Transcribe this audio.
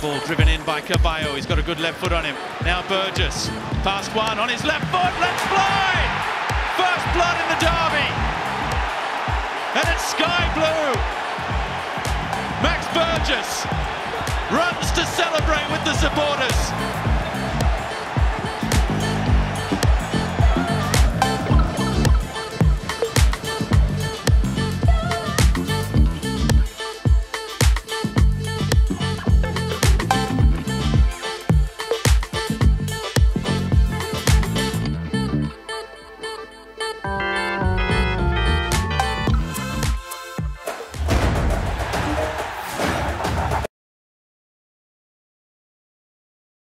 Ball driven in by Caballo. He's got a good left foot on him. Now Burgess. Past one on his left foot. Let's fly! First blood in the derby. And it's sky blue. Max Burgess runs to celebrate with the support.